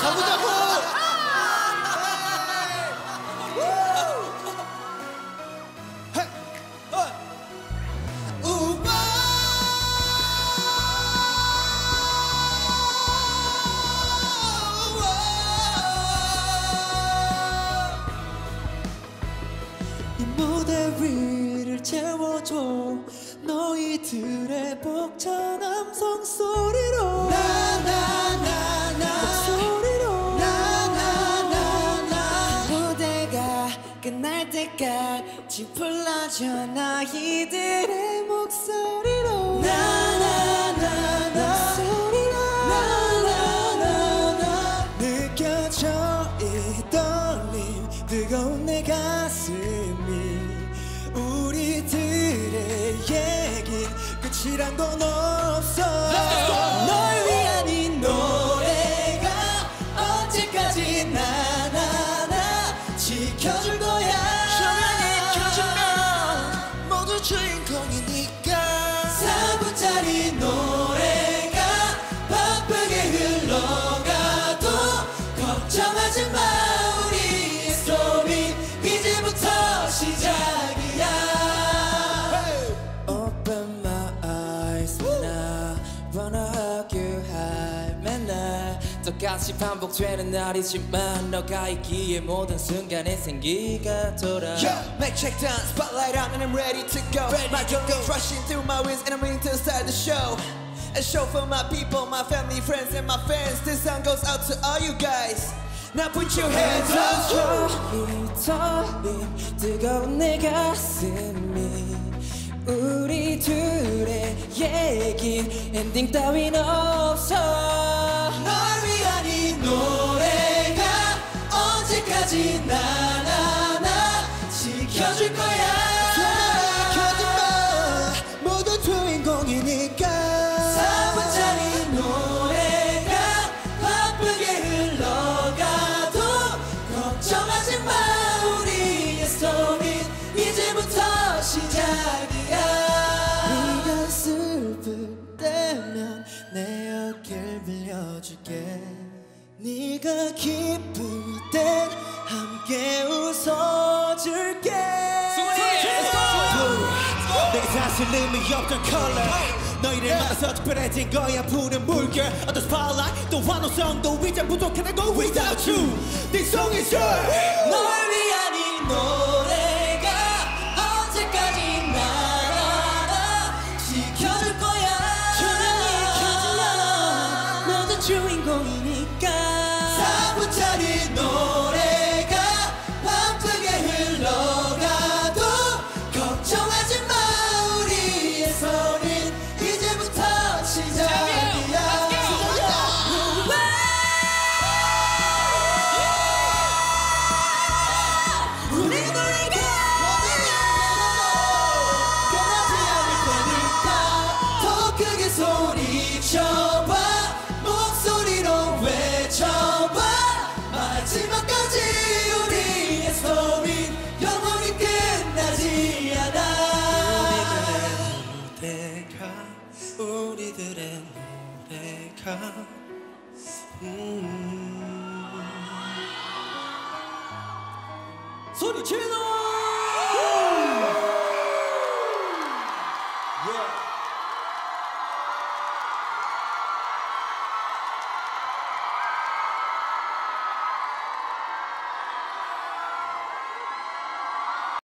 가보자고. 이 무대 위를 채워줘. 너희들의 벅찬 함성 소리로. 목소리로. 무대가 끝날 때까지 불러줘. 너희들의 목소리로. 목 끝이란 건 없어. 널 위한 이 노래가 언제까지 나나나 지켜줄 거야. 지켜주면 모두 주인공이니까 똑같이 반복되는 날이지만 너가 있기에 모든 순간에 생기가 돌아 Yeah, make check down, spotlight on, and I'm ready to go. my adrenaline rushing through my veins, and I'm ready to start the show. A show for my people, my family, friends, and my fans. This song goes out to all you guys. Now put your hands up. 이 떨림 뜨거운 내 가슴이 우리 둘의 얘기 엔딩 따윈 없어 언제까지 나나 나 지켜줄 거야. 지켜주마 모두 주인공이니까. 4분짜리 노래가 바쁘게 흘러가도 걱정하지 마 우리의 스토리 이제부터 시작이야. 네가 슬플 때면 내 어깨를 빌려줄게 네가 기쁠 땐 함께 웃어줄게. 내게 다스림이 없던 컬러. 너희를 만나서 특별해진 거야. 푸른 물결. 어떤 spotlight 또 환호성도 이제 부족하다고 without you. This song is yours 널 위한 이 노래가 언제까지 나나나 지켜줄 거야. 주인공이니 우리들의 노래가 음. 소리 질러